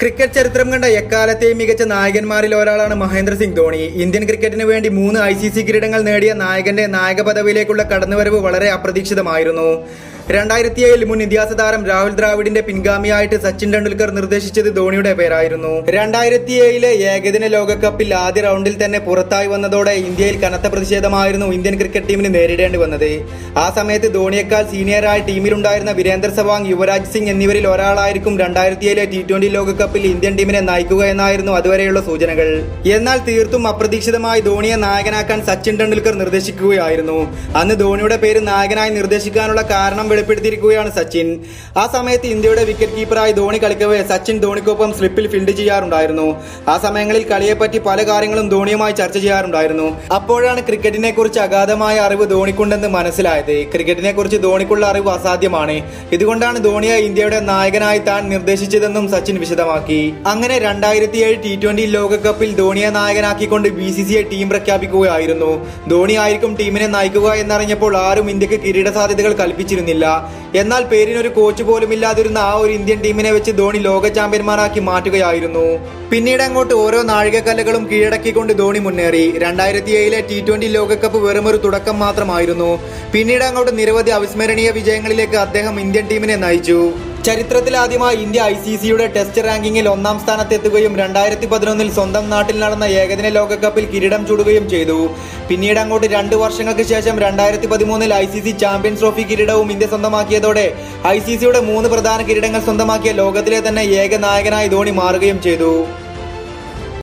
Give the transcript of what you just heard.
Cricket ചരിത്രം കണ്ട എക്കാലത്തെയും മികച്ച നായകന്മാരിൽ ഒരാളാണ് മഹേന്ദ്ര സിംഗ് ധോണി. ഇന്ത്യൻ ക്രിക്കറ്റിന് വേണ്ടി മൂന്ന് ഐ കിരീടങ്ങൾ നേടിയ നായകന്റെ നായക പദവിയിലേക്കുള്ള കടന്നുവരവ് വളരെ അപ്രതീക്ഷിതമായിരുന്നു. രണ്ടായിരത്തി ഏഴിൽ മുൻ ഇതിഹാസ താരം രാഹുൽ ദ്രാവിഡിന്റെ പിൻഗാമിയായിട്ട് സച്ചിൻ ടെണ്ടുൽക്കർ നിർദ്ദേശിച്ചത് ധോണിയുടെ പേരായിരുന്നു. രണ്ടായിരത്തി ഏഴിലെ ഏകദിന ലോകകപ്പിൽ ആദ്യ റൗണ്ടിൽ തന്നെ പുറത്തായി വന്നതോടെ ഇന്ത്യയിൽ കനത്ത പ്രതിഷേധമായിരുന്നു ഇന്ത്യൻ ക്രിക്കറ്റ് ടീമിന് നേരിടേണ്ടി വന്നത്. ആ സമയത്ത് ധോണിയേക്കാൾ സീനിയറായ ടീമിലുണ്ടായിരുന്ന വീരേന്ദർ സവാങ് യുവരാജ് സിംഗ് എന്നിവരിൽ ഒരാളായിരിക്കും രണ്ടായിരത്തി ഏഴിലെ ടി ട്വന്റി ലോകകപ്പിൽ ഇന്ത്യൻ ടീമിനെ നയിക്കുക എന്നായിരുന്നു അതുവരെയുള്ള സൂചനകൾ. എന്നാൽ തീർത്തും അപ്രതീക്ഷിതമായി ധോണിയെ നായകനാക്കാൻ സച്ചിൻ ടെണ്ടുൽക്കർ നിർദ്ദേശിക്കുകയായിരുന്നു. അന്ന് ധോണിയുടെ പേര് നായകനായി നിർദ്ദേശിക്കാനുള്ള കാരണം വെളിപ്പെടുത്തിയിരിക്കുകയാണ് സച്ചിൻ. ആ സമയത്ത് ഇന്ത്യയുടെ വിക്കറ്റ് കീപ്പറായി ധോണി കളിക്കവേ സച്ചിൻ ധോണിക്കൊപ്പം സ്ലിപ്പിൽ ഫീൽഡ് ചെയ്യാറുണ്ടായിരുന്നു. ആ സമയങ്ങളിൽ കളിയെപ്പറ്റി പല കാര്യങ്ങളും ധോണിയുമായി ചർച്ച ചെയ്യാറുണ്ടായിരുന്നു. അപ്പോഴാണ് ക്രിക്കറ്റിനെ കുറിച്ച് അഗാധമായ അറിവ് ധോണിക്കുണ്ടെന്ന് മനസ്സിലായത്. ക്രിക്കറ്റിനെ കുറിച്ച് ധോണിക്കുള്ള അറിവ് അസാധ്യമാണ്. ഇതുകൊണ്ടാണ് ധോണിയെ ഇന്ത്യയുടെ നായകനായി താൻ നിർദ്ദേശിച്ചതെന്നും സച്ചിൻ വിശദമാക്കി. അങ്ങനെ രണ്ടായിരത്തി ഏഴ് ടി ട്വന്റി ലോകകപ്പിൽ ധോണിയെ നായകനാക്കിക്കൊണ്ട് B C C I team പ്രഖ്യാപിക്കുകയായിരുന്നു. ധോണി ആയിരിക്കും ടീമിനെ നയിക്കുക എന്നറിഞ്ഞപ്പോൾ ആരും ഇന്ത്യയ്ക്ക് കിരീട സാധ്യതകൾ കൽപ്പിച്ചിരുന്നില്ല. എന്നാൽ പേരിനൊരു കോച്ച് പോലും ഇല്ലാതിരുന്ന ആ ഒരു ഇന്ത്യൻ ടീമിനെ വെച്ച് ധോണി ലോക ചാമ്പ്യന്മാരാക്കി മാറ്റുകയായിരുന്നു. പിന്നീട് അങ്ങോട്ട് ഓരോ നാഴികക്കല്ലുകളും കീഴടക്കിക്കൊണ്ട് ധോണി മുന്നേറി. രണ്ടായിരത്തി ഏഴിലെ ടി ട്വന്റി ലോകകപ്പ് വെറുമൊരു തുടക്കം മാത്രമായിരുന്നു. പിന്നീട് അങ്ങോട്ട് നിരവധി അവിസ്മരണീയ വിജയങ്ങളിലേക്ക് അദ്ദേഹം ഇന്ത്യൻ ടീമിനെ നയിച്ചു. ചരിത്രത്തിൽ ആദ്യമായി ഇന്ത്യ ഐ സി സിയുടെ ടെസ്റ്റ് റാങ്കിങ്ങിൽ ഒന്നാം സ്ഥാനത്തെത്തുകയും രണ്ടായിരത്തി പതിനൊന്നിൽ സ്വന്തം നാട്ടിൽ നടന്ന ഏകദിന ലോകകപ്പിൽ കിരീടം ചൂടുകയും ചെയ്തു. പിന്നീട് അങ്ങോട്ട് രണ്ട് വർഷങ്ങൾക്ക് ശേഷം രണ്ടായിരത്തി പതിമൂന്നിൽ I C C champions trophy കിരീടവും ഇന്ത്യ സ്വന്തമാക്കിയതോടെ ഐ സി സിയുടെ മൂന്ന് പ്രധാന കിരീടങ്ങൾ സ്വന്തമാക്കിയ ലോകത്തിലെ തന്നെ ഏക നായകനായി ധോണി മാറുകയും ചെയ്തു.